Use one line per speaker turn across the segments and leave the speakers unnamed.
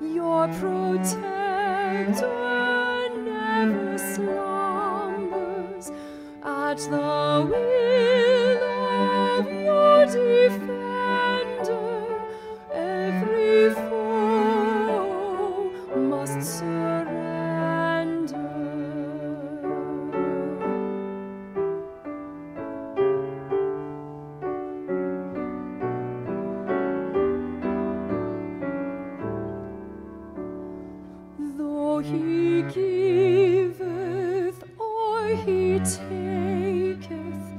Your protector never slumbers. At the will of your defender, every foe must surrender. he giveth or he taketh,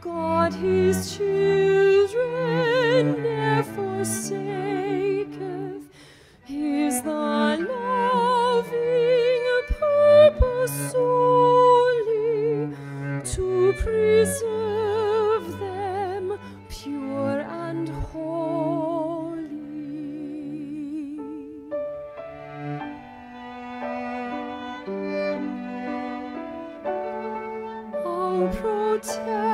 God his children never forsake. tell